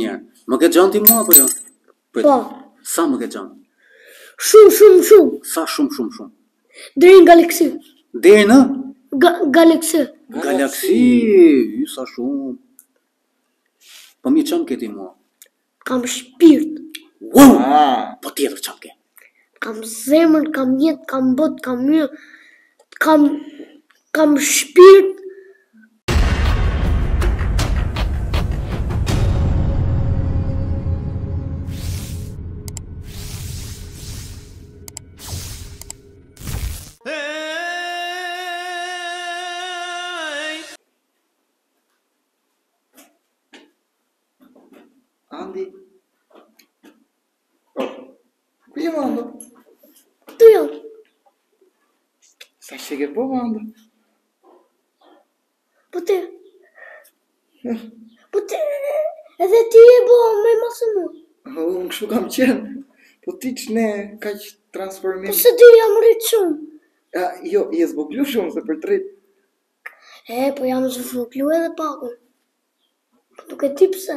Mirë. Më ke xhan ti mua apo jo? Po. Po. Sa më ke xhan ti? Shumë, shumë, shumë. Sa shumë, shumë, shumë? Deri në galaksi. Deri në? Ga galaksi. Galaksi, ju sa shumë. Po mirë ça më ke ti mua? Kam shpirt. Wow! Ah. Po tjetër ça më ke ti. Kam zemër, kam jetë, kam botë, kam yll, kam kam shpirt. Andi Ku je mando? Këtu jam. Sa që ke po mando? Po ti. Po ti. Edhe ti e bo më i madh se mu. Po, unë kështu kam qenë. Po ti çne kaq transformim. Po se di jam rritë shumë. A, jo, je zvoglu shumë se për të rritë. E, po jam zvoglu edhe pakun. Po nuk e di pse.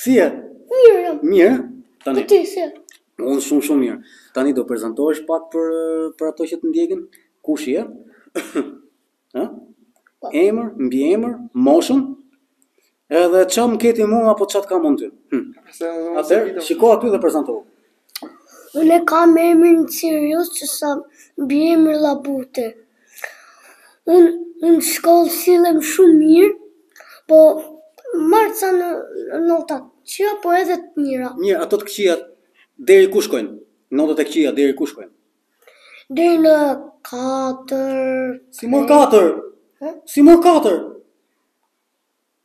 Si je? Mirë jam. Mirë? Tani. Po ti si je? Unë shumë shumë mirë. Tani do prezantohesh pak për për ato që të ndjekin? Kush je? Ë? Po. Emër, mbiemër, moshën? Edhe ça m'ke ti mua apo ça t'kam unë ty? Hm. Atëherë, shiko aty dhe prezantohu. Unë e kam emrin Sirius kurse mbiemrin Llabuti. Unë në shkollë sillem shumë mirë, po marr ca nota të këqija po edhe të mira. Mirë, ato të këqijat deri ku shkojnë? Notat e këqija deri ku shkojnë? Deri në katër. Si mor katër? Si mor katër?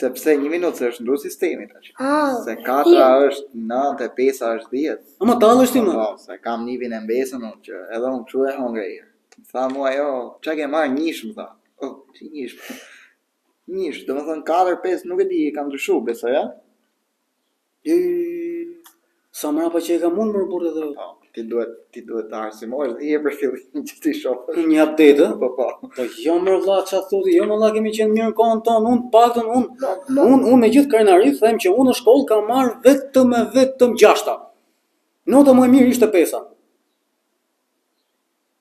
Sepse një minutë se është ndru sistemi tash. Ah, Se e katra tillë. është nëntë e pesa është dhjetë. A me u tallë deshe ti më. Po, se kam nipin e mbesën unë që edhe unë kështu e hongra. Tha mua jo, ça ke marrë njësh më tha. Oh, si njësh. Njësh, domethënë 4 5 nuk e di, e kan ndryshu, besoj, a? Ty sa mrapa që jam unë mër burrë dhe... Po, ti duhet, ti duhet të arsimohesh edhe i her prej fillimi që ti shofë. Një update, Po, po. Po, jo mër vlla ça thu ti, jo mër vlla kemi qenë mirë në kohën tonë, unë të paktën, unë, unë, unë me gjithë krenari, them që unë në shkollë kam marrë vetëm e vetëm gjashta. Nota më e mirë ishte pesa.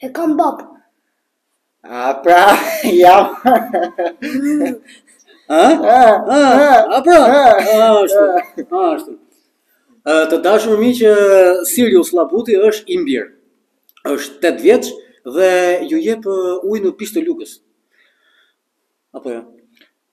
E kam bab. A pra, jam. A? A pra, ashtu, ashtu. Të dashur miq Sirius Llabuti është i mbirë. Është 8 vjeç dhe ju jep ujë në bisht të lugës. Apo jo?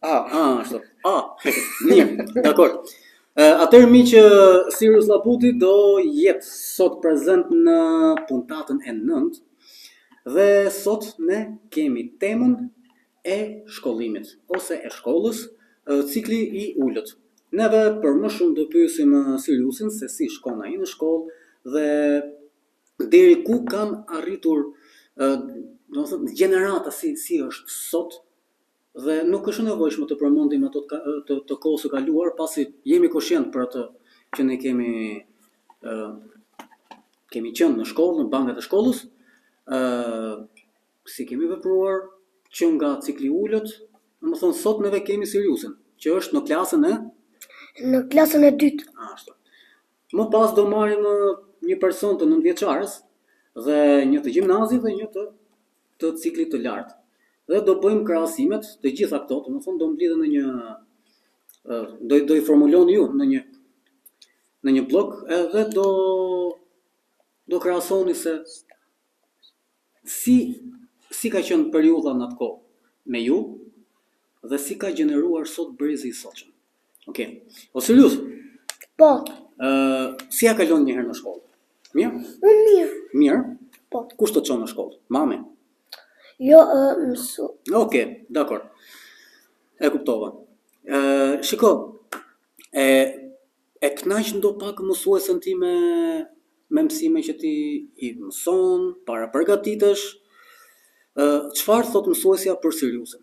A, ah, a, ah, ashtu. A, ah, mirë, dakor. Atëherë miq Sirius Laputi do jetë sot prezent në puntatën e nëndë dhe sot ne kemi temën e shkollimit ose e shkollës cikli i ulët. Neve për më shumë do pyesim Siriusin se si shkon ai në shkollë dhe deri ku kanë arritur domethënë gjenerata si si është sot Dhe nuk është e nevojshme të përmendim ato të të kohës së kaluar, pasi jemi koshient për atë që ne kemi ë kemi qenë në shkollë, në bankat e shkollës, ë si kemi vepruar që nga cikli i ulët, domethënë sot neve kemi Siriusin, që është në klasën e në klasën e dytë. Ashtu. Më pas do marrim një person të nëntëvjeçares dhe një të gjimnazit dhe një të të ciklit të lartë dhe do bëjmë krahasimet të gjitha këto, domethënë do mblidhen në një, do, do i formuloni ju në një, në një bllok edhe do, do krahasoni se si, si ka qenë periudha në atë kohë me ju dhe si ka gjeneruar sot brezi i sotshëm. Okej. O Sirius. Po. Ë, uh, si ja kalon një herë në shkollë? Mirë? Unë mirë. Mirë? Po. Kush të çon në shkollë? Mami. Jo, ë, uh, mësu. Okej, dakor. E kuptova. Ë, uh, shiko. E e kënaq ndopak mësuesen ti me me mësime që ti i mëson, parapërgatitesh. Ë, uh, çfarë thotë mësuesja për Siriusin?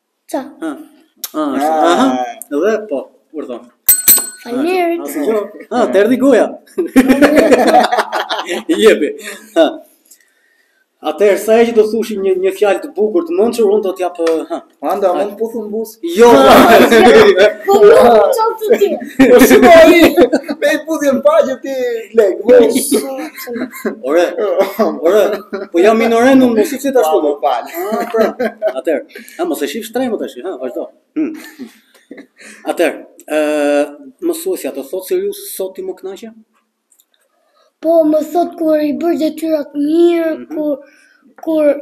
Ça? Ha, ha, ha, ha, dhe po, urdhëro. Faleminderit. Asgjë, ha, të erdhi goja. Jepi, ha. Atëherë sa herë që do thush një një fjalë të bukur të mençur, unë do t'ja po, ha. Anda, a më puth në buzë? Jo. Po çon të ti. Po shikoj. Më puth në faqe ti lek. Ore, ore, po jam minoren nuk mos i çet ashtu më fal. Ah, pra. Atëherë, a mos e shif shtremb tash, ha, vazhdo. Hmm. Atëherë, ë mësuesja të thotë Sirius sot ti më kënaqe? Po, më thotë kur i bëj detyrat mirë, mm -hmm. kur kur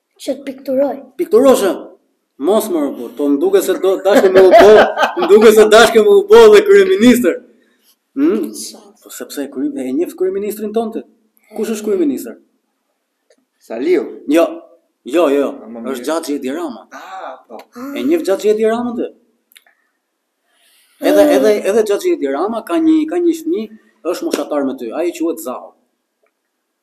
Që të pikturoj. Pikturosh. Mos më rëbo, po më duket se do dashke me u bo, më duket se dashke me u bo dhe kryeministër. Hmm? Po sepse krye, e njef kryeministrin tonë ti? Kush është kryeministër? Saliu. Jo, jo, jo, është xhaxhi Edi Rama. Ah, po. E njef xhaxhi Edi Ramën ti? Edhe, edhe, edhe xhaxhi Edi Rama ka një, ka një fëmijë, është moshatar me ty, ai quhet Zaho.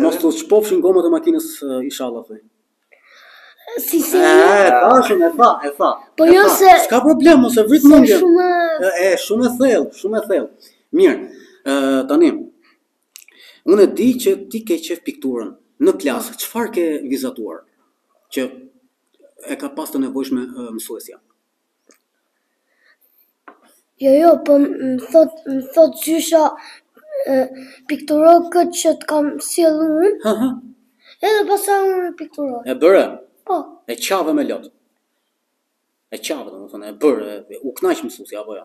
Mos të shpofshin gomat e makinës inshallah thoj. Si si. E thashë unë e tha, e tha. Po jo se s'ka problem mos e vrit mendjen. Shumë e shumë e thellë, shumë e thellë. Mirë. Ë tani. Unë e di që ti ke qef pikturën në klasë. Çfarë ke vizatuar? Që e ka pas të nevojshme mësuesja. Jo, jo, po më thot, më thot gjysha e, pikturo këtë që të kam sjell unë, Hë hë, edhe pastaj unë e pikturoj. e bëre? Po, E qave me lot. E qave, domethënë e bëre, e- u kënaq mësuesja apo jo?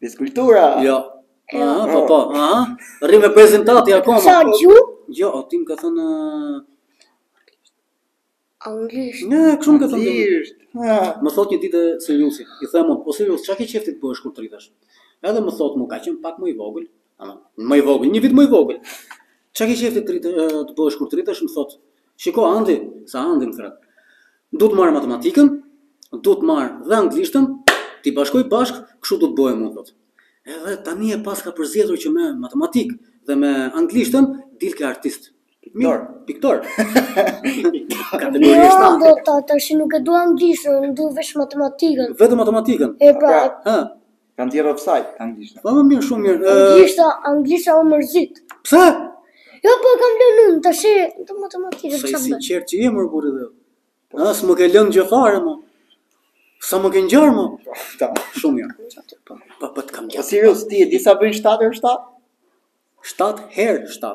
Fizkultura. Jo. Ja. Ah, po po. Ah, rri me prezin tati akoma. Sa gju? Jo, po ti m'ka thënë Anglisht. Ne, kështu më ka thënë. Anglisht. Më thot një ditë Siriusi, i them unë, "O Sirius, çka ke qef ti t'bësh kur t'rritesh?" Edhe më thot, "Po ka qenë pak më i vogël, Ama, më i vogël, një vit më i vogël. Çka ke qef ti të, të bësh kur të rritesh, më thotë, shiko Andi, sa Andi më thotë. Do të marr matematikën, do të marr dhe anglishtën, t'i bashkoj bashk, kështu do të bëjë më thotë. Edhe tani e paska përzgjedhur që me matematikë dhe me anglishtën dilke artist. Piktor, piktor. Ka të mirë është. Jo, po tash nuk e dua anglishtën, du veç matematikën. Vetëm matematikën. E pra. Ha. Ka nxjerrë offside, anglishten. Po më mirë, shumë mirë. Ë, Anglisht, anglishtja m'u mërzit. Pse? Jo, po e kam lënë unë, tash e të më të më të Sa i çfarë bëj. sinqert që je mor burrë dhe. Ha, s'më ke lënë gjë fare më. Sa më ke ngjarë mu. Ta. Shumë mirë. Po, po, po të kam Po ngjarë. Sirius, ti e di sa bëjnë 7 herë 7? 7 herë 7.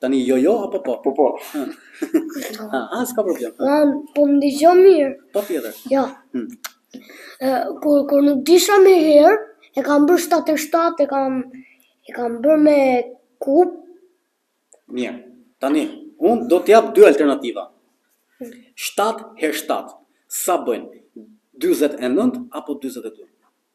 Tani jo jo apo po? Po po. Ha, a s'ka problem. Ha. Mam, po më dëgjo mirë. Po tjetër. Jo. Hmm. E, kur kur nuk di sa herë, e kam bërë 7 herë 7, e kam e kam bërë me kup. Mirë. Tani, unë do të jap dy alternativa. 7 herë 7. Sa bëjnë? 49 apo 42?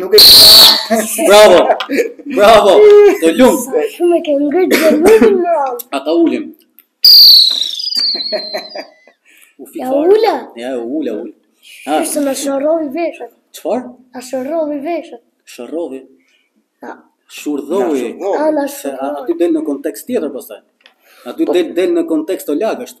Nuk e ka. Bravo. Bravo. Të lum. Sa shumë e ke ngrit dhe lutin më radh. A ta ulim. U fikoj. Ja ula. Ja ula ul. Ha. Se na shorrovi veshët. Çfar? Na shorrovi veshët. Shorrovi. Ha. Shurdhoi. A na shurdhoi. Aty del në kontekst tjetër pastaj. Aty del del në kontekst të lagësht.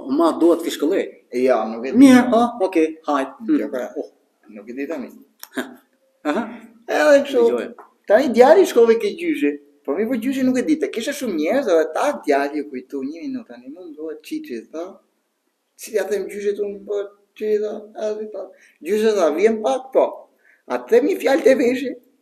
O ma duhet fishkëlli. Ja, nuk e di. Mirë, po, okay, hajt. Ja, pra, oh, nuk e di tani. Aha. Edhe kështu. Dëgjoj. Tani djali shkoi ke gjyshi. Po mi po gjyshi nuk e di, te kishte shumë njerëz edhe ta djali ju kujtu një minutë, tani mu më bëhet çiçi, tha. Si t'ja them gjyshit unë po çiçi tha, edhe tha. Gjyshi tha, vjen pak po. A të them një fjalë te veshi?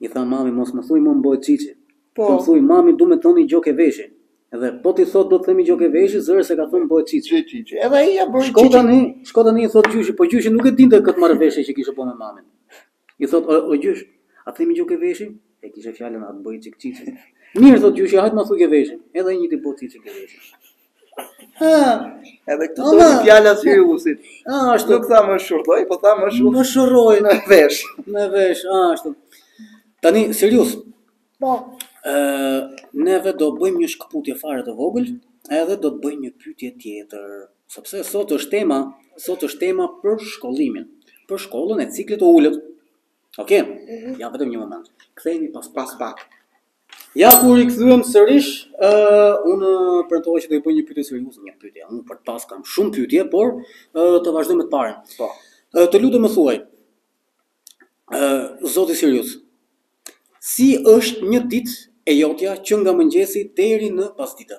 I tha mami mos më thuj më mbojt Çiçi po më thuj mami du me thon gjo ke veshi dhe po ti thot do të themi gjo ke veshi zëre se ka thon mbojt Çiçi Çiçi edhe ai ja bëri Çiçi Shko tani shko tani i thot gjyshi po gjyshi nuk e dinte kët marrëveshje që kishte bo me mamin i thot o o gjysh a themi gjo ke veshi e kishte fjalën a të bëj çik Çiçi mir thot gjyshi hajt ma thuj ke veshin edhe ai njëti bo Çiçi ke veshin. Ha. Edhe këtu do të fjala Siriusit. Ah, ashtu. Nuk tha më shurdhoj, po tha më shurdhoj. Më shurdhoj në vesh. Në vesh, ah, ashtu. Tani Sirius. Po. Ë, neve do bëjmë një shkëputje fare të vogël, edhe do të bëjmë një pyetje tjetër, sepse sot është tema, sot është tema për shkollimin, për shkollën e ciklit të ulët. Okej. Okay? Mm -hmm. Ja vetëm një moment. Kthehemi pas pas pak. Ja ku u kthyem sërish, ë unë premtova që do i bëj një pyetje serioze një pyetje. Unë për të pas, kam shumë pyetje, por ë të vazhdoj me të parën. Po. Ë të lutem më thuaj, ë zoti Sirius, si është një ditë e jotja që nga mëngjesi deri në pasdite?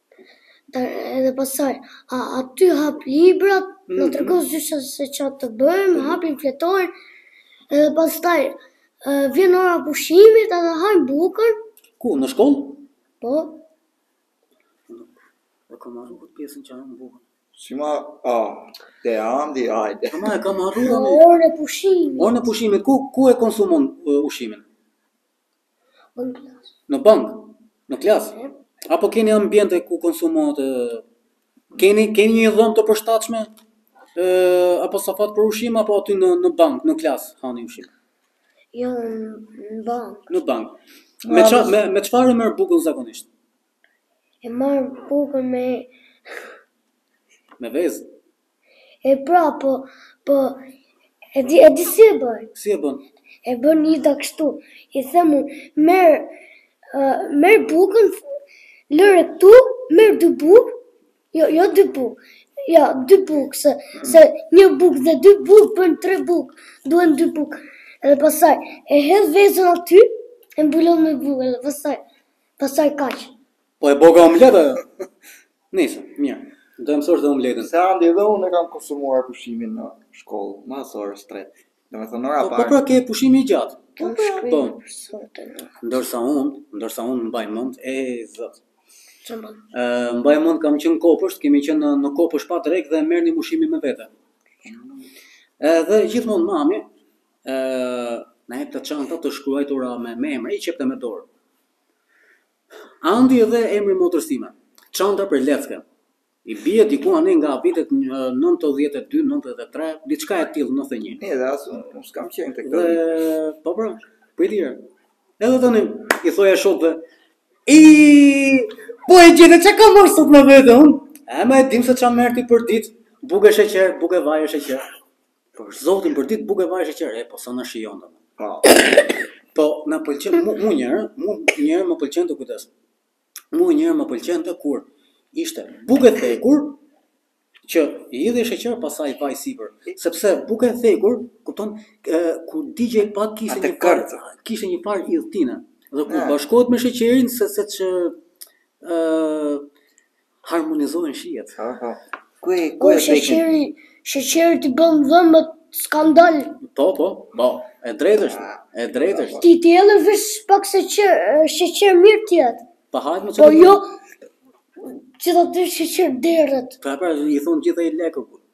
Edhe pastaj, aty hap librat, na tregon zysha se ça të bëjmë, hapim fletoren, edhe pastaj vjen ora e pushimit edhe hajm bukën. Ku, në shkollë? Po. E kam harru këtë pjesën që hajm bukën. Si ma, a, te andi, ajde. Po ma e kam harru unë. Orën e pushimit. Orën e pushimit, ku, ku e konsumon ushqimin? Në bank, në klas. Apo keni ambiente ku konsumohet e... Keni, keni një dhomë të përshtatshme? E, apo sallë për ushqim, apo aty në, në bank, në klas, hani ushqim? Jo, në bank. Në bank. Me, ça, me, me çfarë e merr bukën zakonisht? E marr bukën me me vezë. E pra, po po e di e di si e bën. Si e bën? E bën Nida kështu. I them unë, merr merr bukën, lëre këtu, merr dy bukë, jo jo dy bukë, Jo, dy bukë, se, se një bukë dhe dy bukë bën tre bukë, duhen dy bukë. Edhe pastaj e hedh vezën aty, e mbulon me bukë, edhe pastaj Pastaj kaq. Po e boka omlet ajo. Nëse, mirë. Do të mësosh dhe omletën. Se Andi dhe unë e kam konsumuar ushqimin në shkollë, mbas orës tretë. Domethënë ora po, po, parë. Po pra ke pushimi i gjatë. Po pra. Po. Ndërsa unë, ndërsa unë mbaj mend e sot. Çfarë? Ë, mbaj mend kam qenë kopsht, kemi qenë në, në kopsht pa drek dhe merrnim ushqimin me vete. Edhe gjithmonë mami Ë, na jepte çanta të shkruajtura me me emër, i qepte me dorë. Andi dhe emri i motrës sime. Çanta për leckën. I bie diku nga vitet 92, 93, diçka e tillë, 91. E, dhe asu, unë s'kam qenë te këtë. Dhe, po pra, për i tjera. Edhe tani, i thoja shokëve, i, po e gjithë, çfarë kam marrë sot me vete, unë? E, ma e dim se ça merr ti për ditë, bukë e sheqer, bukë e vaj e sheqer. Për zotin për ditë bukë e vaj sheqer, e po sa na shijon dot mo. Po. Po më pëlqen mu, mu një herë, mu një herë më pëlqente kujdes. Mu një herë më pëlqente kur ishte bukë e thekur që i hidhej sheqer pastaj vaj sipër, sepse bukë e thekur, kupton, e, kur digjej pak kishte Atë një farë, kërce. kishte një farë idhtine. Dhe kur Ah. bashkohet me sheqerin, se se që ë Harmonizohen shijet. Aha. Ku e ku e sheqeri, sheqeri ti bën dhëmbët skandal. Po, po, po. E drejtë është, e drejtë është. Ti ti edhe vesh pak sheqer, sheqer mirë ti atë. Po hajmë se. Po jo. Ti do të sheqer derët. Po pra, i thonë gjithë ai lekë.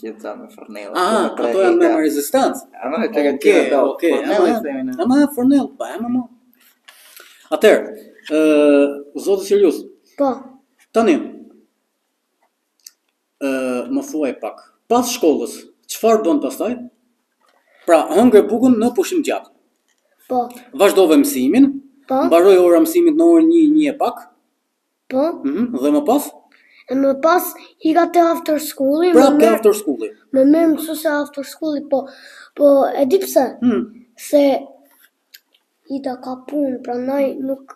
Që të zanë me fornella. A, ah, ato janë me rezistancë. A, më në të këtë këtë do. Oke, fornella i themi ne. A, më në fornella, pa e më më. Atëherë, zoti Sirius. Po. Tani, më thuaj pak. Pas shkollës, çfarë bën pastaj? Pra, hëngre bukën në pushim gjatë. Po. Vazhdove mësimin. Po. Mbaroj ora e mësimit në orën një, një e pak. Po. Mhm, dhe më pas? E më pas ika te after school-i. Pra te after school-i. Më merr mësuesja e after school-i, po po e di pse? Hmm. Se Ida ka punë, prandaj nuk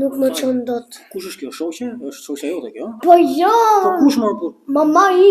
nuk më çon dot. Kush është kjo shoqe? Është shoqja jote kjo? Po jo. Po kush mo? Po mamai.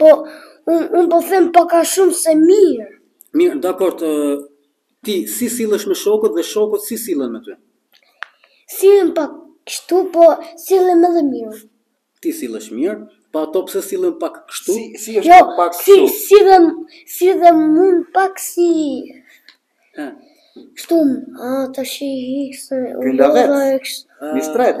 Po, unë un po them pak a shumë, se mirë. Mirë, dakord, ti si sillesh me shokët dhe shokët si sillen me ty? Sillen pak kështu, po sillem edhe mirë. Ti sillesh mirë, po ato pse sillen pak kështu? Si, si është jo, pak, pak kështu? Jo, si, sillem, sillem unë pak si... Ha. Kështu, a, të shi hikse... Këndavec, mistret.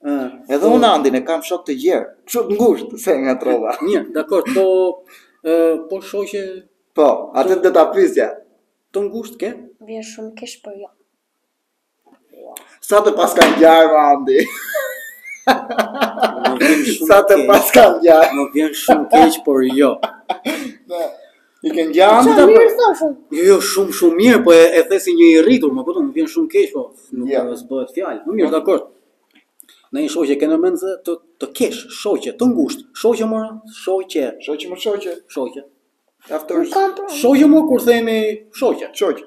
Uh, Edhe po, unë Andin e kam shok të gjerë, kështu të ngushtë se ngatërrova. Mirë, dakor, po uh, po shoqe Po, atë do ta pyesja. Të ngushtë ke? Vjen shumë keq por jo. Sa të paska ngjarë Andi. Sa të paska ngjarë. Më vjen shumë keq, por jo. I ke ngjanë ta po. Jo, jo, shumë shumë mirë, po e, e thua si një i rritur, më kupton, më vjen shumë keq, po nuk yeah. Ja. bëhet fjalë. Më mirë, dakor. Në një shoqe ke në mendje se të të kesh shoqe të ngushtë. Shoqe më, shoqe. Shoqe më shoqe. Shoqe. Aftë. Shoqe më kur themi shoqe. Shoqe.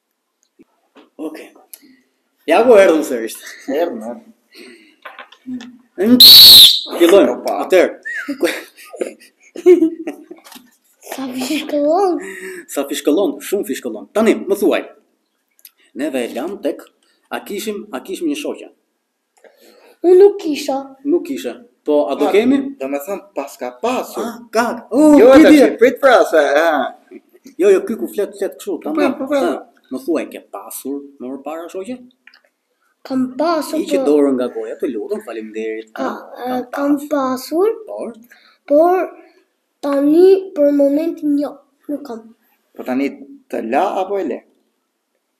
Okej. Ja ku erdhëm sërish. Erdhëm. Fillojmë. Atëherë. Sa fishkëllon? Sa fishkëllon? Shumë fishkëllon. Tani, më thuaj. Neve e lamë tek a kishim a kishim një shoqe. Unë nuk kisha. Nuk kisha. Po, a do kemi? Domethënë, paska pasur. Ah, ka. Oh, jo, prit, prit, prit pra, se, ha. Jo, jo, ky ku flet, flet kështu, ta më. Po, po, Më thuaj, ke pasur më përpara, shoqe? Kam pasur, po. Hiqe po. dorën nga goja, të lutem, faleminderit. A, a, kam pasur. Por? Por, tani, për momentin, jo, nuk kam. Po tani, të la, apo e le?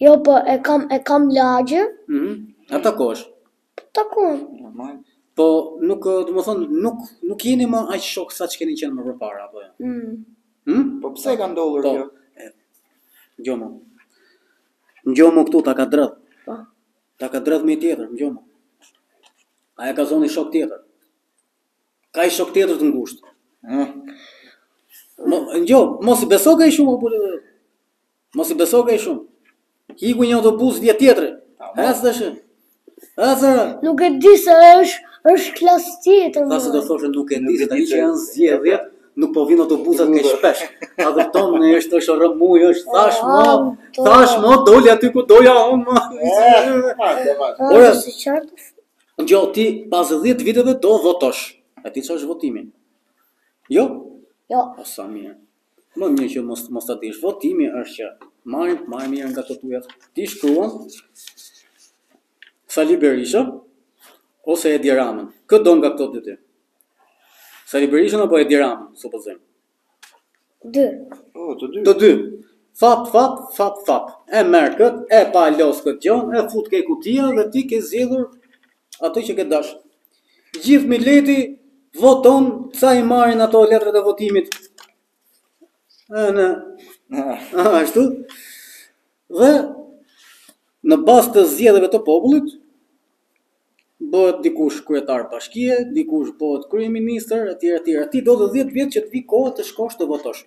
Jo, po e kam e kam lagje. Mhm. A takosh? Po takoj. Normal. Po nuk, domethënë, nuk nuk jeni më aq shokë sa ç'keni qenë më përpara apo jo? Mm. Hm? Po pse ka ndodhur po. kjo? Ngjo mo. Ngjo mo këtu ta ka dredh. Po. Ta ka dredh me tjetër, ngjo mo. Ajo ka zënë një shok tjetër. Ka një shok tjetër të ngushtë. Mo, jo, mos i beso kaq shumë, po të Mos i beso kaq shumë. Iku një autobus vjen tjetri. Hes dhe shë. Hes Nuk e di se është, është klasë tjetër. Thashë se do thoshe nuk e di se tani që janë zgjedhje, nuk po vijnë autobusat kaq shpesh. A dhe tonë në është është rrëmujë, është thashë mo, thashë mo, doli aty ku doja unë mo. Ora, Jo ti pas dhjetë viteve do votosh. E di ç'është votimi? Jo? Jo. Po sa mirë. Më mirë që mos mos ta dish. Votimi është që marrim marrim mirë nga të tujat. Ti shkruan Sali Berisha ose Edi Ramën. Kë do nga këta dy ti? Sali Berishën apo Edi Ramën, supozojmë. Dy. Oh, të dy. Të dy. Fap, fap, fap, fap. E merr këtë, e palos këtë gjonë, e fut ke kutia dhe ti ke zgjedhur atë që ke dashë. Gjithë mileti voton sa i marrin ato letrat e votimit. E në... Ashtu? Dhe në bazë të zgjedhjeve të popullit, bëhet dikush kryetar bashkie, dikush bëhet kryeministër etj etj. Ti do dhe 10 vjet që të vijë koha të shkosh të votosh.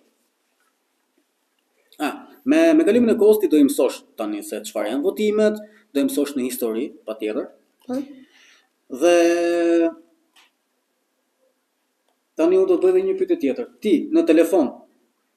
Ah, me me kalimin e kohës ti do i mësosh tani se çfarë janë votimet, do i mësosh në histori, patjetër. Po. Dhe tani unë do të bëj edhe një pyetje tjetër. Ti në telefon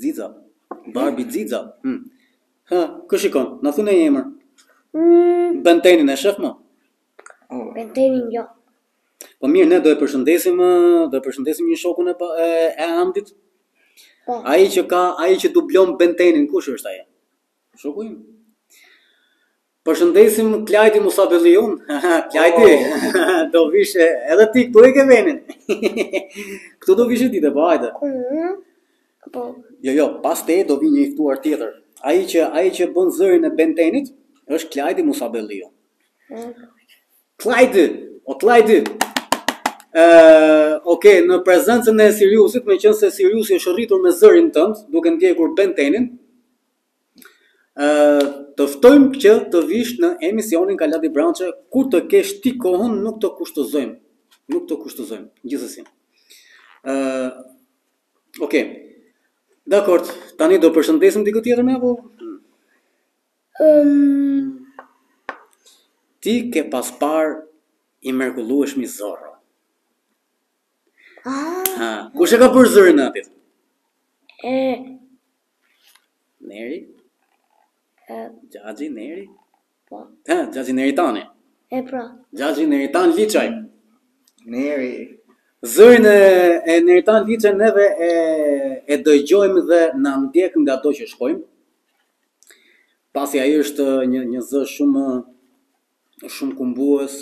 Xixa. Barbi Xixa. Hm. Ha, kë shikon? Na thu ndonjë emër. Mm. Ben Tenin e shef mo? Oh. Ben Tenin jo. Po mirë, ne do e përshëndesim, do e përshëndesim një shokun e e, e Andit. Po. Ai që ka, ai që dublon Ben Tenin, kush është ai? Shoku im. Përshëndesim Klajdi Musabelliun. Klajdi, oh. do vish edhe ti këtu e ke venin. këtu do vish një ditë, po hajde. Po. Jo, jo, pas teje do vi një i ftuar tjetër. Ai që ai që bën zërin e Ben Tenit është Klajdi Musabelliu. Mm. Klajdi, o Klajdi. Ë, uh, okay, në prezencën e Siriusit, meqenëse Siriusi është rritur me zërin tënd, duke ndjekur Ben Tenin, Ë të ftojmë që të vish në emisionin Kalati Brançe kur të kesh ti kohën, nuk të kushtëzojmë. Nuk të kushtëzojmë. Gjithsesi. Ë Okej. Dakor, tani do përshëndesim dikë tjetër më apo? Um... Ti ke pas parë I mrekullueshmi Zorro. Ah. Ha, kush e ka bërë zërin atij? E Neri? E, Xhaxhi Neri? po. He, Xhaxhi Neritani. E pra. Xhaxhi Neritan Liçaj. Neri. Zërin e, e Neritan Liçaj neve e, e dëgjojmë dhe na ndjek ngado që shkojmë. Pasi ai është një një zë shumë shumë kumbues,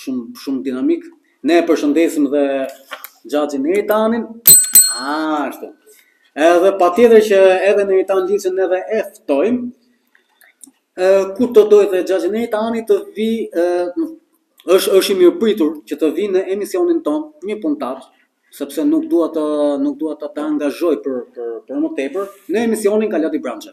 shumë shumë dinamik. Ne e përshëndesim dhe Xhaxhi Neritanin. Ashtu. Edhe patjetër që edhe Neritan Liçën edhe e ftojmë. Ë kur të dojë dhe Xhaxhi Neritani të vi ë është është i mirëpritur që të vi në emisionin tonë një puntatë, sepse nuk dua të nuk dua të, ta angazhoj për për për më tepër në emisionin Kalati Branche.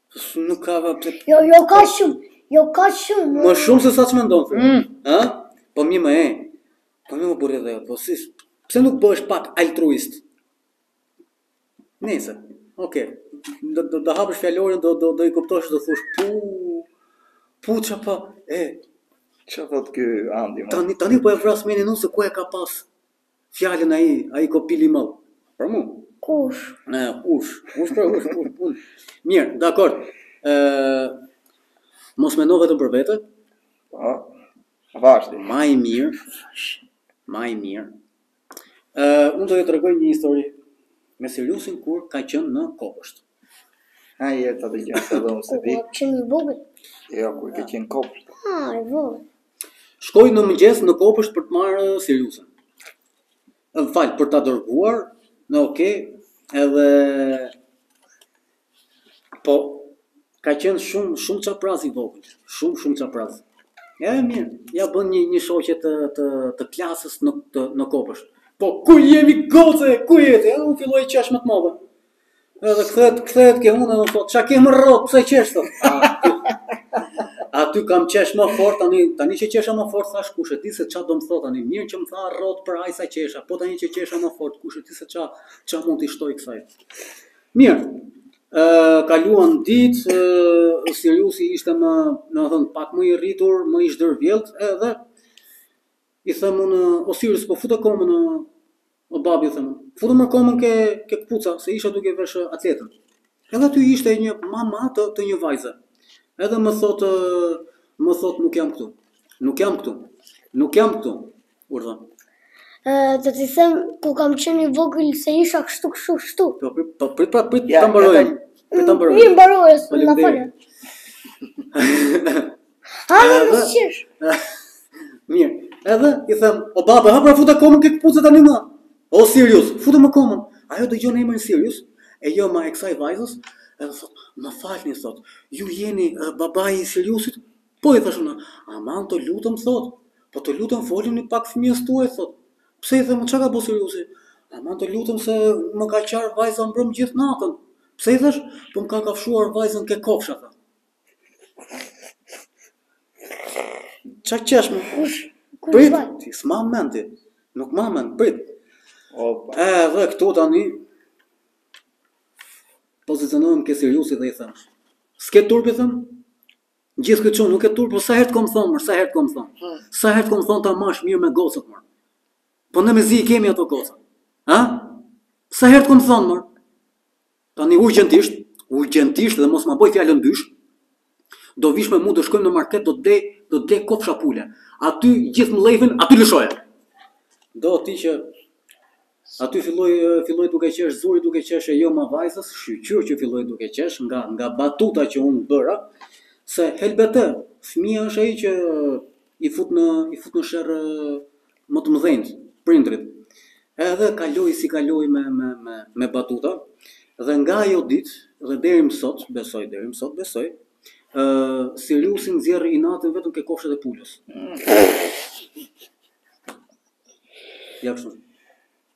Nuk ka vapë të... Jo, jo ka shumë, jo ka shumë. Më shumë se sa ç'mendon, s'e. Mm. Ha? Po mirë më e, po mirë more burrë dhe, po si, pse nuk bëhesh pak altruist? Nese, oke, do, do, do hapësh fjallorin, do, do, do i kuptosh, do thush, pu, pu ça pa, e, ça thotë ky Andi, tani, tani po e vras menjen unë se ku e ka pasë, Fjalën ai, ai kopili i madh. Për mua. Kush? Ë, ush, ush për ush, ush, ush. Mirë, dakord. Ë Mos mendo vetëm për vete. Po. Vazhdo. Ma i mirë. Ma i mirë. Ë, unë do të tregoj një histori me Siriusin kur ka qenë në kopësht. Ha, je ti, atë gjënë se them se di. Kur qënë i vogël? Jo, kur ke qenë kopësht. Ha, i vogël. Shkoj në mëngjes në kopësht për të marrë Siriusin. Më fal, për ta dërguar, në oke, edhe... Po, ka qenë shumë, shumë çapraz i vogël, shumë, shumë çapraz. Ja, e mirë, ia bën një, një shoqe të, të, të klasës në, të, në kopësht. Po, ku jemi goce, ku je ti? Ja, u fillova qesh me të madhe. Edhe kthehet, kthehet ke unë dhe më thot, ça ke mër rrot, pse qesh ti? Aty kam qesh më fort, tani, tani që qesha më fort, thash kush e di se ça do më thot, tani mirë që më tha rrot për aq sa qesha, po tani që qesha më fort, kush e di se ça, ça mund t'i shtoj kësaj. Mirë, Uh, kaluan dit, uh, Siriusi ishte më, domethënë, pak më i rritur, më i zhdërvjellët, edhe i them unë, o Sirius, po fute komën në O babi i them, fute mër komën ke ke këpuca se isha duke veshë atletën. Edhe aty ishte një mama të të një vajze. Edhe më thotë më thotë nuk jam këtu. Nuk jam këtu. Nuk jam këtu. Urdhër. Ë do ta them kur kam qenë i vogël se isha kështu kështu kështu. Po prit po prit pra prit ta mbaroj. Prit ta mbaroj. Mirë mbaroj, na fal. Hajde të shish. Mirë. Edhe i them, o baba, hë pra fute komën ke këpuca tani mër. O Sirius, fute mër komën. Ajo dëgjon emrin Sirius, e ëma e kësaj vajzës, edhe thot, më falni thot, ju jeni uh, babai i Siriusit? Po i thashë unë, aman të lutem thot, po të lutem foli një pak fëmijës tuaj thot. Pse i them, çka ka bo Siriusi? Aman të lutem se më ka qarë vajza mbrëm gjithë natën. Pse i thash? Po më ka kafshuar vajzën ke kofsha thot. Ça qesh mër kush? Prit, ti s'ma mend ti. Nuk ma mend, prit. Opa. E, dhe këtu tani, pozicionohem ke Siriusi dhe i them. S'ke turp i them? Gjithë këtë qënë, nuk ke turp, po sa herë të kom thon, sa herë të kom thon. Hmm. Sa herë të kom thon ta mash mirë me gocat, mër. Po ne mezi i kemi ato gocat. Ha? Sa herë të kom thon, mër? Tani urgjentisht, urgjentisht dhe mos ma bëj fjalën dysh, do vish me mu, do shkojmë në market, do të blej, do të blej kofsha pule. Aty gjithë mllefin, aty lëshoje. Do ti që Aty filloi filloi duke qesh zuri duke qesh e ëma vajzës, shyqyr që filloi duke qesh nga nga batuta që unë bëra, se helbete, fëmija është ai që i fut në i fut në sherr më të mëdhenjtë, prindërit, edhe kaloi si kaloi me me me me batuta dhe nga ajo ditë dhe deri më sot, besoj deri më sot besoj, Siriusi nxjerr inatin vetëm ke kofshët e pulës. Ja kështu.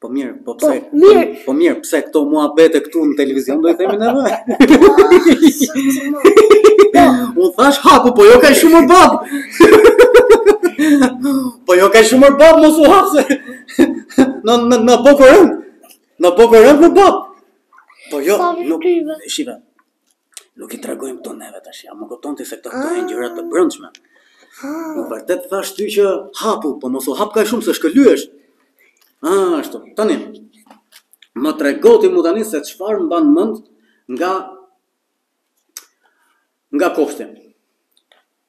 Po mirë, po, po pse? Po mirë, po mirë, pse këto muhabete këtu në televizion do i themi ne? Po, unë thash hapu, po jo kaq shumë bab. Po jo kaq shumë bab mos u hap se. Në në në bokë rënd. Në bokë rënd në bab. Po jo, nuk shiva. Nuk i tregojmë këto neve dashuria, më kupton ti se këto këto janë gjëra të brendshme. Vërtet të thash ty që hapu, po mos u hap kaq shumë se shkëlyesh. Ashtu. Tani më trego ti mu tani se çfarë mban mend nga nga kopshti.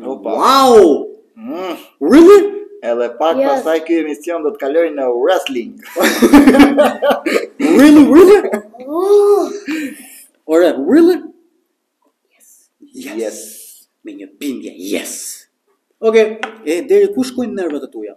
Opa. Wow! Mm. Really? Edhe pak yes. pasaj ky emision do të kaloj në wrestling. really, really? Oh. Oh, really? Yes. Yes. yes. Me një bindje, yes. Oke, okay. e deri ku shkojnë nervat e tuja?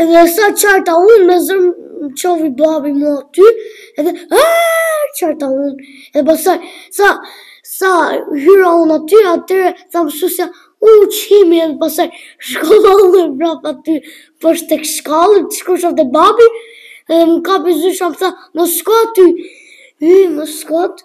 Edhe sa qajta unë me zor më çoi babi mu aty, edhe aaa qajta unë, edhe pasaj sa, sa hyra unë aty, atyre tha mësusja u qimi edhe pasaj shkova unë prap aty, poshtë tek shkallët, të shkoja te babi, edhe më kapi zysha më tha, mos shko aty, hy më shkot,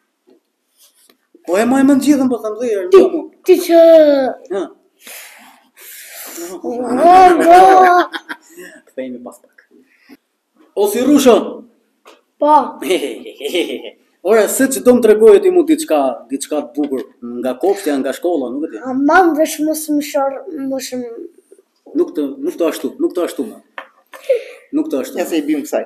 Po e mojë më në gjithën, po të ndhej, e rëmë më. Ti që... Ha. Kthehemi pas pak. O si rrusho? Po. Ora, se ç'do më tregoje ti mu diçka, diçka të bukur, nga kopshti, nga shkolla, nuk e di. A merr vesh së më shorë, më shumë... Nuk të, nuk të ashtu, nuk të ashtu, ma. Nuk të ashtu. Ja se i bimë kësaj.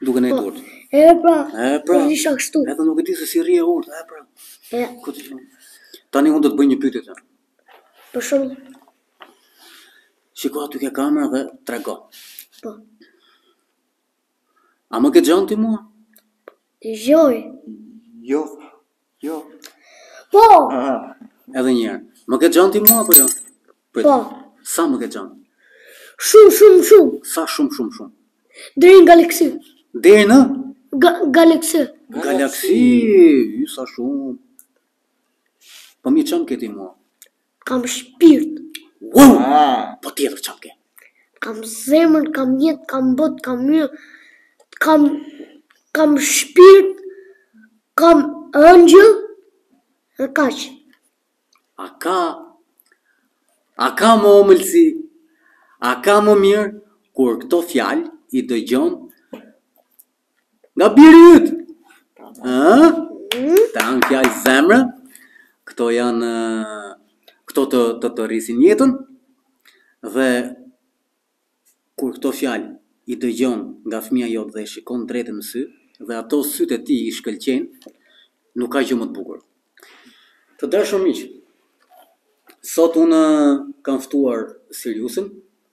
Duke ne po, durt. E pra. E pra. Ti isha kështu. Edhe nuk e di se si rri e urt, e pra. E. Ku ti shon? Tani unë do të të bëj një pyetje tani. Për shembull. Shiko aty ke kamera dhe trego. Po. A më ke xhan ti mua? Joj. Jo. Jo. Po. Aha. Edhe një herë. Më ke xhan ti mua apo jo? Prit. Po. Sa më ke xhan ti? Shumë, shumë, shumë. Sa shumë, shumë, shumë. Deri në galaksi. Deri në Ga galaksi. Galaksi, sa shumë. Po mi, ça më ke ti mua. Kam shpirt. Wow! Po tjetër ça më ke. Të kam zemër, të kam jetë, të kam botë, të kam yll. Kam të kam shpirt. Të kam ëngjëll. Dhe kaq. A ka A ka më ëmbëlsi? A ka më mirë kur këto fjalë i dëgjon Nga biri yt. Ëh? Tan fjalë zemre. Këto janë këto të të të rrisin jetën. Dhe kur këto fjalë i dëgjon nga fëmija jot dhe e shikon drejt në sy dhe ato sytë e tij i shkëlqejnë, nuk ka gjë më të bukur. Të dashur miq, sot unë kam ftuar Siriusin,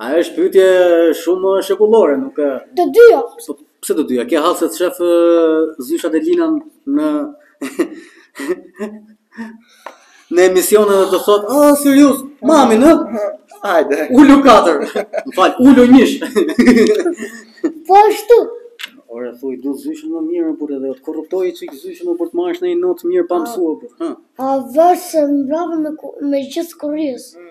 A është pyetje shumë shekullore, nuk e... Të dyja. Po, pse të dyja? Ke hall se të shef zysha Elina në... në emision dhe të thotë, a, Sirius, mami, në? Ajde. Ullu katër. Më fal, ullu njësh. po është Ore, thuj, du zyshën më shumë, por edhe korruptoj që i zyshën më për të marrë një notë të mirë pa mësua, për. Po. A vërë se më bravo me, me gjithë korrës. Mm.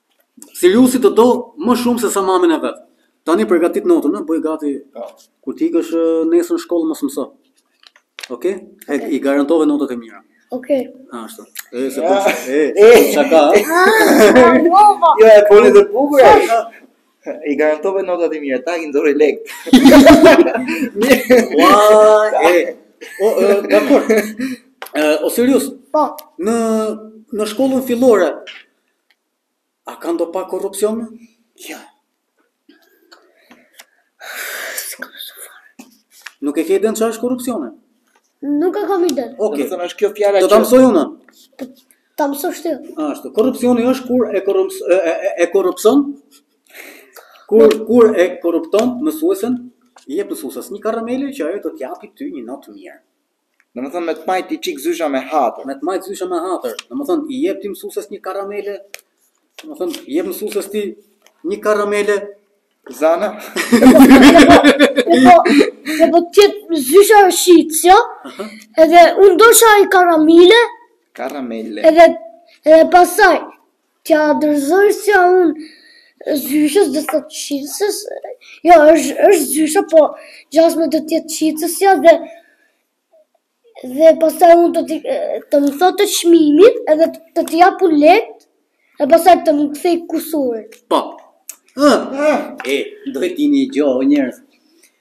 Siriusi të do më shumë se sa mamin e vet. Tani përgatit notën ë, bëj gati kur të ikësh nesër në shkollë mos mëso. Ok? E i garantove notat e mira. Ok. Ashtu. E se po. E, e sa ka? Jo, e bëni të bukur. I garantove notat e mira, tani nxirri lek. Ua, e. O, dakor. O Sirius. Po. Në në shkollën fillore A ka ndopak korrupsion? Jo. Nuk e ke idenë ça është korrupsioni? Nuk e kam idenë. Oke. Okay. Dhe është kjo fjala që... Do ta mësoj unë? Po, ta mësosh ti. Ashtu. Korrupsioni është kur e, korrups, e, e, e korrupson? Kur, kur e korrupton mësuesen? I jep mësueses një karamele që ajo do t'japi ty një notë të mirë. Domethënë me të majt ti çik zysha me hatër. Me të majt zysha me hatër. Domethënë i jep ti mësueses një karamele. Domethënë i jep mësueses ti një karamele. Zana. Po, se po të jetë zysha shitësja. Edhe un do zgjedh karamele. Karamele. Edhe edhe pasaj T'ia dorëzoj si a un zyshes dhe shitëses, jo është është zysha po gjasme do të jetë shitësja dhe dhe pastaj un do ti do më thotë të çmimin edhe do t'i jap un lek e pastaj do më kthejë kusurin. Po. Ë, e, do e kini gjo o njerëz.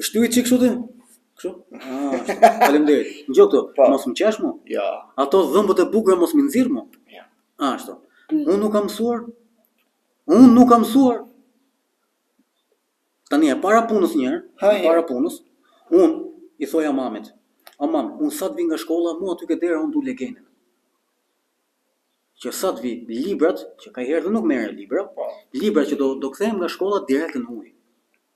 Shtu një çik kështu ti? Kështu? Ah, faleminderit. Nigjo këtu, po. mos më qesh më. Jo. Ato dhëmbët e bukura mos më nxirr më. Jo. Ashtu. Unë nuk kam mësuar. Unë nuk kam mësuar. Tani e para e punës një herë, e para e punës, unë i thoja mamit, "O mam, unë sa të vi nga shkolla, mua aty te dera unë du legenin." Që sa të vi librat, që ka herë dhe nuk merrja libra, po, librat që do do kthehem nga shkolla direkt në ujë.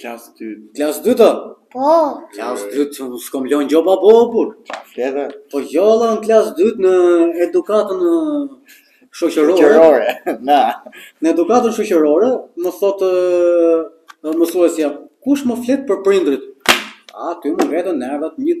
Klas dy. Klas dy të? Po. Klasë të dytë, unë s'kom lënë gjë pa bërë. Edhe. Po jo, la, në klasë të dytë në edukatën në shoqërore. Shoqërore, na. Në edukatën shoqërore, më thotë uh, mësuesja, kush më flet për prindrit? A, ty më vetëm nervat një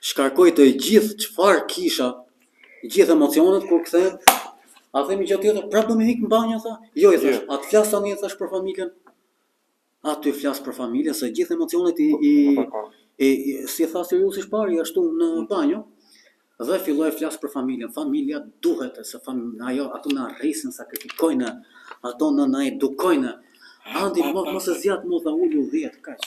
shkarkoj të gjithë çfarë kisha, të gjithë emocionet kur kthehem. Ç'kemi gjë tjetër? Prap do me ik në banjo tha? Jo i thash, jo. a të flas tani i thash për familjen? A ti flas për familjen se gjithë emocionet i i po, po, po. i, i si tha seriozi i parë ashtu në mm. banjo. Dhe fillova të flas për familjen. Familja duhet se fam, ajo ato na rrisin, sakrifikojnë, ato na na edukojnë. Andi mos mos e zgjat më tha ulu 10 kaq.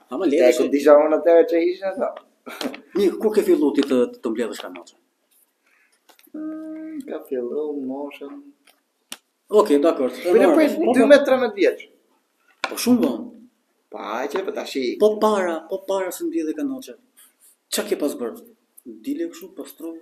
Ha më lehtë. Ku disha unë atëherë që ishin ato. Ni, kur ke fillu ti të të mbledhësh kanoçe? Mm, kam fillu moshën. Okej, okay, dakor. Po nja prej 12-13 vjeç. Po shumë vonë. Pa, e që për tashi. Po para, po para se mblidhje kanoçe. Ça ke pas bërë? Dilje kështu, pas po tronë.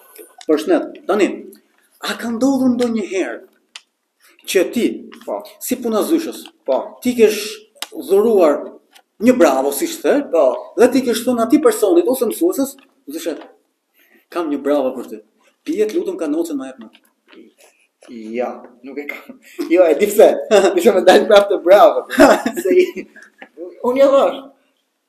Për shëndet, tani, a ka ndodhur ndo një herë që ti, po. si puna zyshës, po. t'i kesh dhuruar një bravo, siç është, po. dhe t'i kesh thonë atij personit, ose mësuesës, zyshë, kam një bravo për ty. Pije të lutem kanoçen ma jep. Jo, nuk e kam. Jo, e di pse. Ishte me dalë prapë te bravo. Se i... Unë ia dhashë.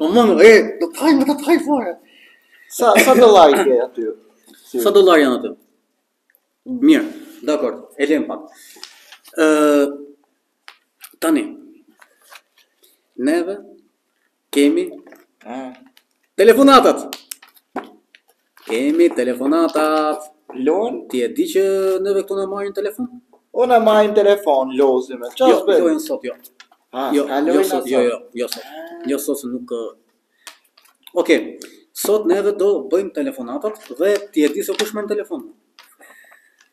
O mano, e, do të hajmë, do të hajmë fare. Sa sa dollar i ke aty? Sa dollar janë aty? Mirë, dakor, e lëmë pak. Ë tani. Neve kemi telefonatat. Kemi telefonatat. Lojën, ti e di që neve këtu na marrin telefon? O na marrin telefon, lozim. Çfarë jo, bëjmë? Jo, lojën sot jo. Ha, jo, ka jo lojën jo, sot. Jo, jo, jo sot. Jo sot se nuk Ok. Sot neve do bëjmë telefonatat dhe ti e di se kush merr telefon.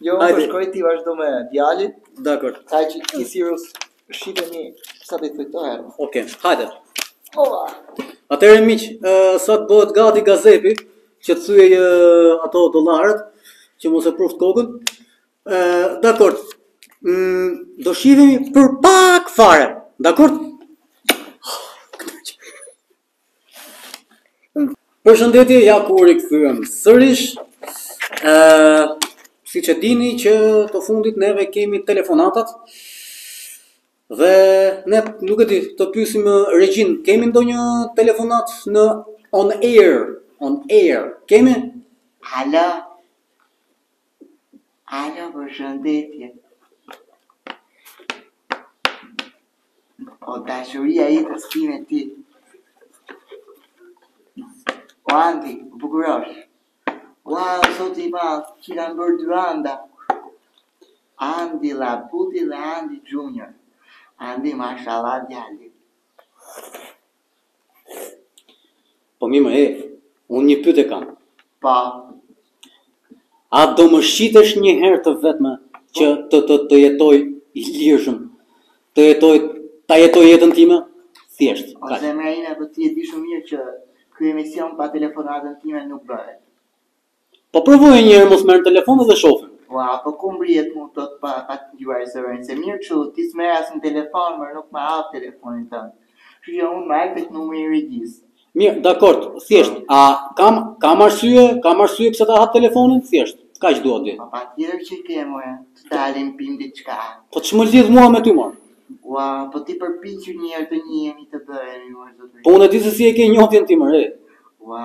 Jo, Hajde. po shkoj ti vazhdo me djalin. Dakor. Ai që i sirus shiteni sa të thuj të herë. Okej. Okay. Hajde. Ova. Atëherë miq, uh, sot bëhet gati gazepi që të thyej uh, ato dollarët që mos e preftë kokën. Ë, uh, dakor. Mm, do shihemi për pak fare. Dakor? Përshëndetje, ja ku u rikthyem sërish. Ë, siç e dini që së fundi neve kemi telefonatat. Dhe ne nuk e di, të pyesim regjin, kemi ndonjë telefonat në on air, on air. Kemi? Alo. Alo përshëndetje O dashuria e jetës time ti O Andi, bukurosh Ua, sot, ama, qenkan bërë dy anda Andi Laputi dhe Andi Junior Andi, mashallah, djali Po mirë me, unë një pyetje kam. Po. A do më shqitesh një herë të vetme që po. të të të jetoj i lirshëm? Të jetoj ta jetoj jetën time? Thjesht. O zemra ime, po ti e di shumë mirë që ky emisioni pa telefonatën time nuk bëhet. Po provoje njëherë mos merr në telefon edhe shofim. Ua po ku më rrihet mu dot pa pa të ngjuar zërin se mirë kështu ti s'merr as në telefon mor nuk ma hap telefonin tënd kështu që unë marr tek numri i regjisë. Mirë dakort thjesht a kam kam arsye kam arsye pse ta hap telefonin thjesht kaq dua të di. Po patjetër që ke more të dalin pim diçka. Po ç'më lidh mua me ty mor. Ua po ti përpiqu njëherë të njihemi të bëhemi mor zotri. Po unë e di se si e ke njohjen ti mor e. Ua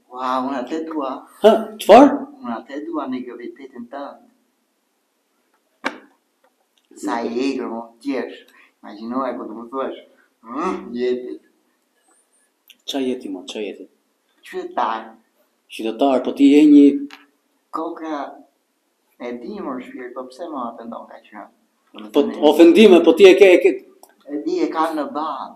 Ua, unë atë dua. Hë, çfarë? Unë atë dua negativitetin tënd. Sa i egër mund të jesh, imaginoj po të më thuash, rrë, jeti. Ça jeti mo, ça jeti? Qytetar. Qytetar, po ti e një... Koka e di më shpirt, po pse më ofendon kaq rëndë? Po, ofendime, po ti i ke, e ke... E di e ka në ballë.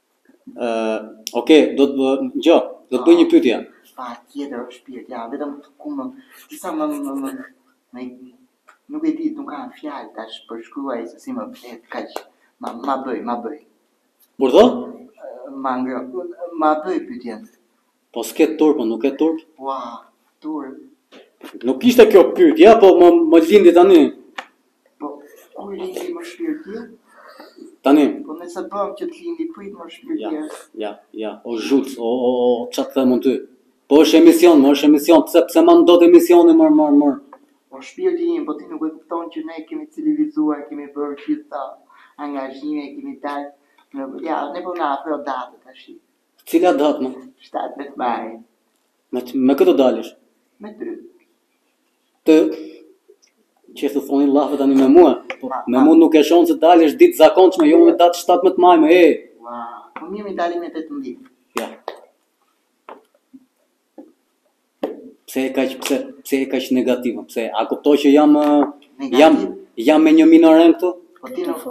Ë, ok, do të bë, dëgjo, do të bëj një pyetje. Patjetër shpirt, ja, vetëm kur më disa më më më më nuk e di, nuk ka fjalë ta përshkruaj se si më flet kaq. Ma ma bëj, ma bëj. Urdhëro? Ma ngro, ma bëj pyetjen. Po s'ke turp, po nuk ke turp? Ua, turp. Nuk ishte kjo pyetje, apo më më lindi tani? Po, ku i lindi më shpirti? Tani. Po nëse bëm që të lindi kujt më shpirti? Ja, ja, ja, o shut, o o o çat të them ty. Po është emision, më është emision, pse pse më ndot emisionin më më më. Po shpirti im, po ti nuk e kupton që ne kemi civilizuar, kemi bërë gjithë këto angazhime, kemi dalë në ja, ne po na afro datë tash. Cila datë më? 17 maj. Me, me kë të dalësh? Me ty. Ti ç'të thoni llafe tani me mua. Po, me mua nuk e sheh as të dalësh ditë të zakonshme, jo me datë 17 maj më, e. Ua, po mirë, dalim me 18. Ja. Pse e kaq pse pse e kaq negative? Pse s'e kupton që jam negativ. jam jam me një minoren këtu? Po ti nuk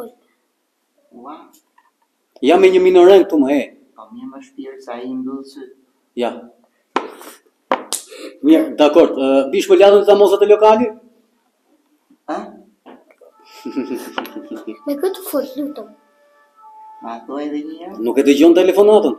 Jam me një minoren këtu më e. Po mirë more shpirt sa i mbyll sytë. Ja. Mirë, dakord. Uh, Bish më ladhën të mozat e lokali? Ha? me kë të flas, të lutem. Ma thua edhe një? Nuk e dëgjon telefonatën.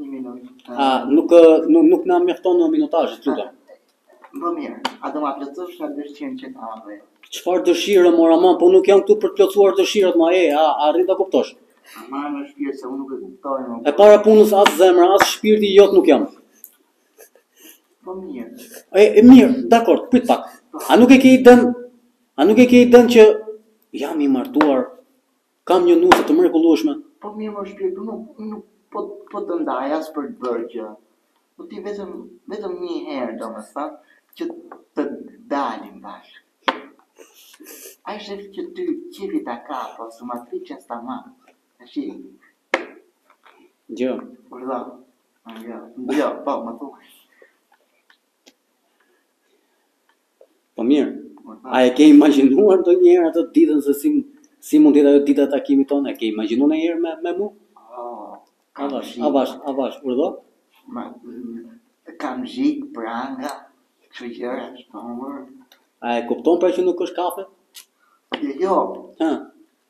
Një minutë. A nuk nuk, nuk na mjafton minutazhi, të lutem. Po mirë, a do ma plotësosh atë dëshirën që ka dhe? Çfarë dëshire mor aman, po nuk jam këtu për të plotësuar dëshirat më e, a arrin ta kuptosh? Ama në shpirt se unë nuk e kuptoj më. E para punës as zemra, as shpirti jot nuk jam. Po mirë. E, e mirë, dakor, prit pak. A nuk e ke i dën? A nuk e ke idenë që jam i martuar Kam një nuse të mrekullueshme. Po mirë moj shpirt unë nuk unë nuk po po të ndaj as për të bërë gjë po ti vetëm vetëm nji herë domethënë që të dalim bashkë ai shef që ty qejfi ta ka po së ma tri qas ta ma tash i gjë urdhro gjë gjë po më thuaj Po mirë, a e ke imagjinuar ndonjëherë atë ditën se si, si mund të jetë ajo dita e takimit tonë, e ke imagjinuar ndonjëherë me, me mu? Avash, avash, avash, urdhro? Ma, kam zhit pranga, që gjera shpongër. A e kupton pra që nuk është kafe? Jo, jo. Ha.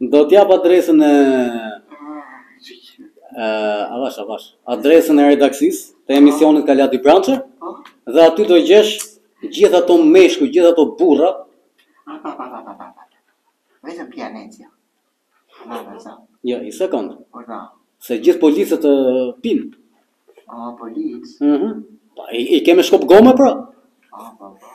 Do t'jap adresën e avash avash. Adresën e redaksisë të emisionit Kalati Brançe dhe aty do gjesh gjithë ato meshkuj, gjithë ato burra. Vetëm pia necia. Jo, një sekond. Por da. Se gjithë policët të pin. A, policë? Mhm. Pa, i, i kemi shkop gome, pra? A, po, po.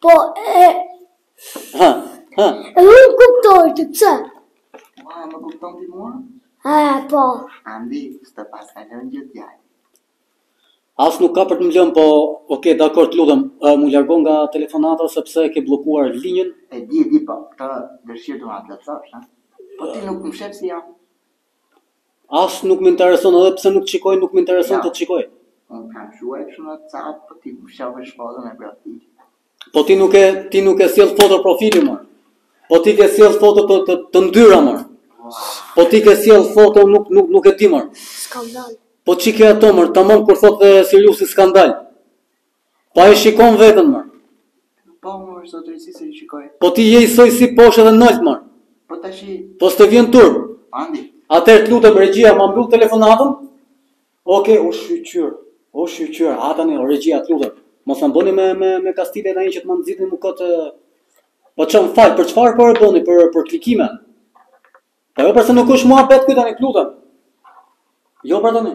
Po e Ha, ha. E nuk kuptoj ti pse? Ua, më kupton ti mua? Ha, po. Andi, s'ta paska lënë gjë djalë. As nuk ka për të më lënë, po ok, dakor, të lutem, uh, mu largo nga telefonata sepse e ke bllokuar linjën. E di, e di, po, këtë dëshirë do na plotësosh, ha? Po ti nuk më sheh si jam. As nuk më intereson edhe pse nuk të shikoj nuk më intereson të të shikoj. Unë kam shkruar kështu në WhatsApp, po ti nuk sheh foton e profilit. Po ti nuk e ti nuk ke sjell foto profili mor. Po ti ke sjell foto të të, të ndyra mor. Po ti ke sjell foto nuk nuk nuk e di mor. Skandal. Po ç'i ke ato mor, tamam kur thotë Siriusi skandal. Po e shikon vetën mor. Po mor zotri si s'e shikoj. Po ti je njësoj si poshtë edhe nalt mor. Po tash i. Po s'të vjen turp. Andi. Atëherë të lutem regjia ma mbyll telefonatën. Okej, u shyqyr. U shyqyr. Ha tani o regjia të lutem. Mos ma bëni me me me kastile tani që të më nxitni më kot. Po ç'a më fal për çfarë po e bëni për për klikime. Po jo pse nuk është muhabet ky tani, të lutem. Jo pra tani.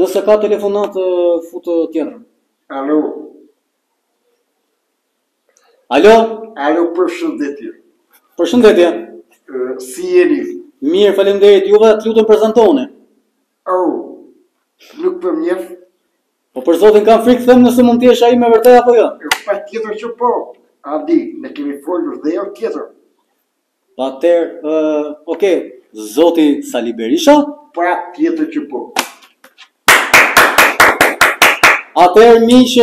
Nëse ka telefonat futë tjetër. Alo. Alo. Alo, përshëndetje. Përshëndetje. Si jeni? Mirë, faleminderit. Ju vetë të lutem prezantohuni. Oh. Nuk po m'njef. Po për zotin kam frikë them nëse mund të jesh ai me vërtet apo jo. Jo, patjetër që po. Andi, ne kemi folur dhe herë tjetër. Po atëherë, ë, okay, zoti Sali Berisha? Patjetër që po. Atëherë miq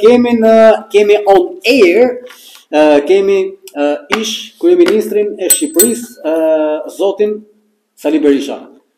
kemi në kemi on air, uh, kemi uh, ish kryeministrin e Shqipërisë, uh, zotin Sali Berisha.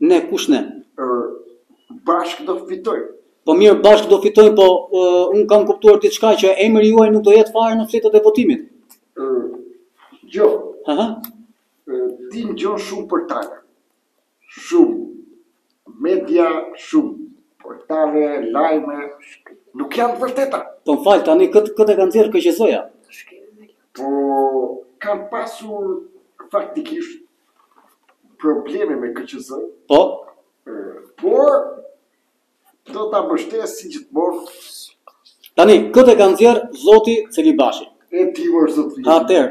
Ne kush ne? Ërë, bashkë do fitojmë. Po mirë, bashkë do fitojmë, po uh, unë kam kuptuar diçka që emri juaj nuk do jetë fare në fletët e votimit. Ërë, jo. Aha. Ërë, ti dëgjon shumë portale. Shumë. Media shumë. Portale, lajme, nuk janë të vërteta. Po më fal, tani këtë, këtë e ka nxjerrë KQZ-ja. Po, kam pasur faktikisht probleme me KQZ-në. Po. Por do ta mbështes si gjithmonë. Tani këtë e ka nxjerrë zoti Celibashi. E di mos do të. Atëherë.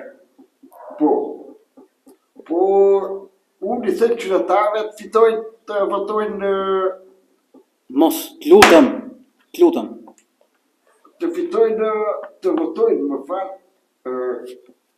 Po. Po unë u them qytetarëve të fitojnë të votojnë në mos të lutem, të lutem. Të fitojnë të votojnë më fal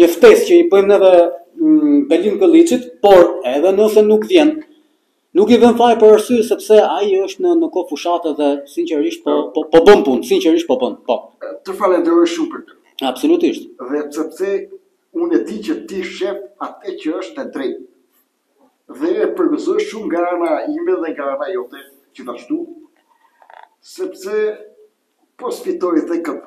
një ftesë që i bëjmë edhe mm, Belind Këlliçit, por edhe nëse nuk vjen, nuk i vëm faj për arsye sepse ai është në në kohë fushate dhe sinqerisht po po, po bën punë, sinqerisht po bën. Po. Të falenderoj shumë për këtë. Absolutisht. Dhe sepse unë e di që ti shef atë që është e drejtë. Dhe e përgëzoj shumë nga ana ime dhe nga ana jote gjithashtu, sepse po s'fitoj dhe këtë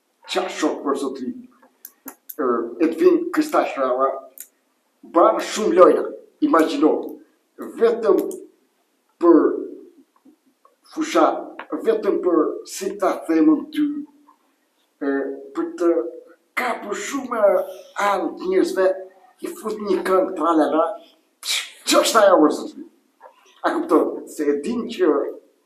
Ça shoh për zotri Edvin Kristaq Rama, ban shumë lojna, imagjino, vetëm për fushatë, vetëm për si ta them unë ty, për të kapur shumë anë të njerëzve, i fut një këngë tralala, që është ajo për zotri? A kupton, se e din që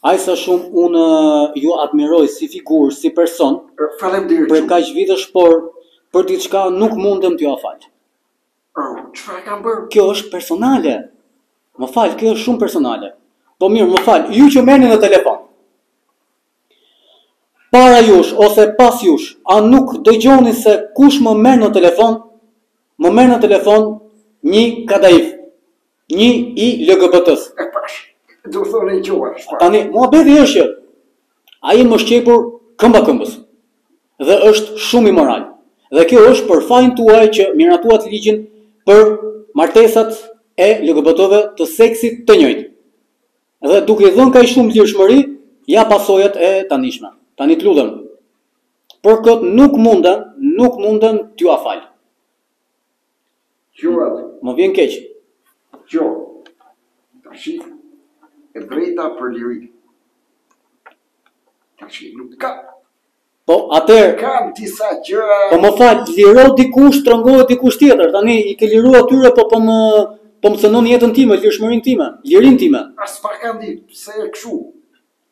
Aq sa shumë unë ju admiroj si figurë, si person, Faleminderit shumë. prej kaq vitesh, por për diçka nuk mundem t'jua fal. Oh, çfarë kam bërë? Kjo është personale. Më fal, kjo është shumë personale. Po mirë, më fal, ju që merrni në telefon. Para jush ose pas jush, a nuk dëgjoni se kush më merr në telefon, më merr në telefon një kadaif. Një i LGBT-s. E pash, do thonë i gjuar. Tani, mua beti është që ai më është qepur këmba-këmbës. Dhe është shumë imoral. Dhe kjo është për fajin tuaj që miratuat ligjin për martesat e LGBT-ve të seksit të njëjtë. Dhe duke i dhënë kaq shumë lirshmëri, ja pasojat e tanishme. Tani të lutem. Për këtë nuk mundem, nuk mundem t'jua fal. Gjurat. Më vjen keq. Kjo. Tashi. E drejta për liri. Tashi nuk ka. Po, atëherë... Kam disa gjëra... Po më fal, liro dikush, shtrëngohet dikush tjetër, tani i ke liru atyre, po po më... Po më cënon jetën time, lirshmërinë time, lirinë time. As pa ka di, pse është kështu.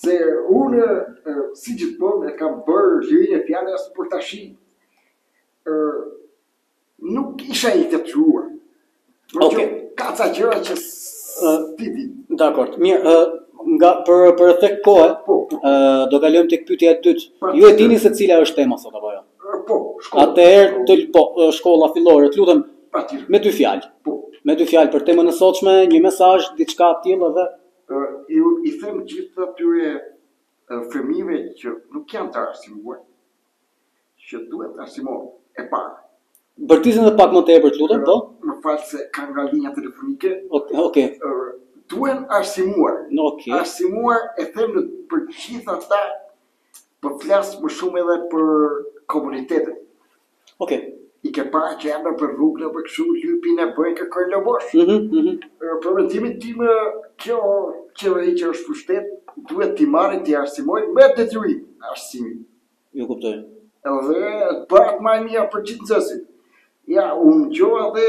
Se unë, si gjithmonë, e kam bërë lirinë e fjalës për tashi. Ë nuk isha i detyruar. Por okay. që ka ca gjëra që ti di. Dakor. Mirë, ë ngaqë për efekt kohe, po, po. ë do kalojmë tek pyetja e dytë. Pra, ju e dini se cila është tema sot apo jo? Po, shkolla. Atëherë të po, shkolla fillore, të lutem. Patjetër. Me dy fjalë. Po. Me dy fjalë për temën e sotshme, një mesazh, diçka të tillë edhe Unë i them gjithë atyre fëmijëve që nuk janë të arsimuar, që duhet të arsimohen, e para. Bërtisni dhe pak më tepër, të lutem, po? Më fal se kam nga linja telefonike. Okej. Okay. Duhen arsimuar. Okay. Arsimuar e them unë për gjithë ata, po flas më shumë edhe për komunitetet. Ok. I ke pa që janë nëpër rrugë, nëpër kështu, lypin e bëjnë kërkojnë lobosh. Mhm, mhm. Për mendimin tim, kjo qeveri që është në pushtet, duhet t'i marrin, t'i arsimojnë me detyrim arsimin. Ju kuptoj. Edhe të bëhet më e mira për gjithë nxënësit. Ja, unë dëgjova dhe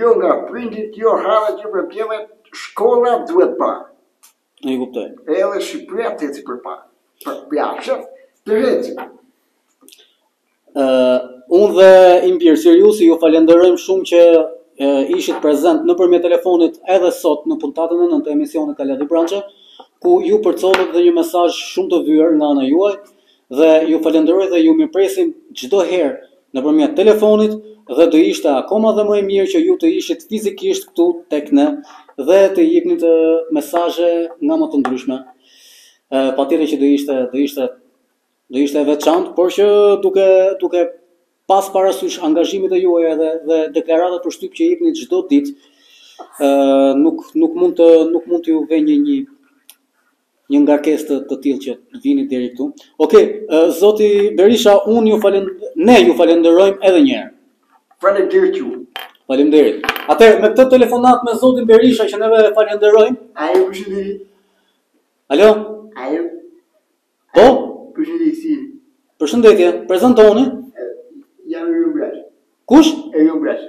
Jo nga prindit, jo arat, jo përpjetën, shkolla duhet bërë. Ju kuptoj. Edhe Shqipëria të ecë përpara. Përpara, të ecë. Uh, unë dhe im bir Siriusi ju falenderojmë shumë që uh, ishit prezent nëpërmjet telefonit edhe sot në puntatën e nëntë të emisionit Kalati Brançe, ku ju përcolët dhe një mesazh shumë të vyër nga ana juaj, dhe ju falenderoj dhe ju mirëpresim çdo herë nëpërmjet telefonit dhe do ishte akoma dhe më e mirë që ju të ishit fizikisht këtu tek ne dhe të jepnit mesazhe nga më të ndryshme. Ë patjetër që do ishte do ishte do ishte e veçantë, por që duke duke pas parasysh angazhimet e juaja dhe dhe deklaratat për shtyp që jepni çdo ditë, ë nuk nuk mund të nuk mund t'ju vë një një Një ngarkesë të të tillë që vini deri këtu. Ok, zoti Berisha, unë ju falem, ne ju falenderojmë edhe një herë. Faleminderit ju. Faleminderit. Atëherë me këtë telefonatë me zotin Berisha që neve e falenderojmë. Alo, ku jeni. Alo. Alo. Po. Përshëndetje. Përshëndetje. Prezantoni. Jam Erion Braçe. Kush? Erion Braçe.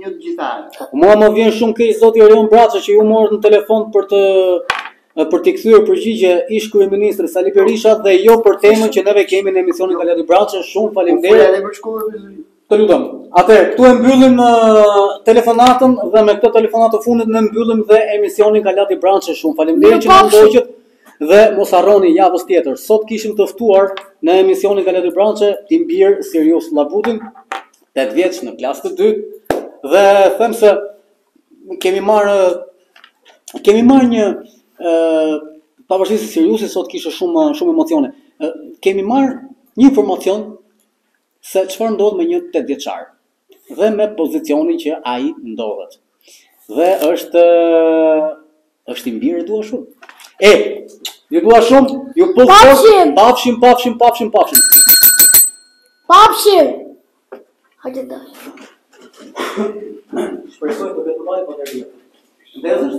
Një të gjithar. Mua më vjen shumë keq zoti Erion Braçe që ju morët në telefon për të për t'i kthyer përgjigje ish kryeministrit Sali Berisha dhe jo për temën që neve kemi në emisionin Kalati Brançe. Shumë po, faleminderit. Edhe për shkollën. Të lutem. Atëherë, këtu e mbyllim uh, telefonatën dhe me këtë telefonatë të fundit ne mbyllim dhe emisionin Kalati Brançe. Shumë faleminderit që na ndoqët dhe mos harroni javës tjetër. Sot kishim të ftuar në emisionin Kalati Brançe tim bir Sirius Llabutin. 8 vjeç në klasë të dytë dhe them se kemi marrë kemi marrë një ë pavarësisht se Siriusi sot kishte shumë shumë emocione. E, kemi marrë një informacion se çfarë ndodh me një 8 vjeçar dhe me pozicionin që ai ndodhet. Dhe është është im bir, e dua shumë. E, ju dua shumë, upafshim, pafshim, pafshim, pafshim, pafshim. Pafshim. Hajde daj. Shpresoj të bëhet më i vërtetë. Ndezësh?